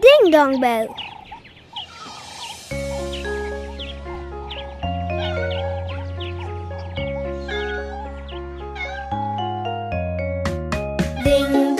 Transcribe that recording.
Ding Dong Bell. Ding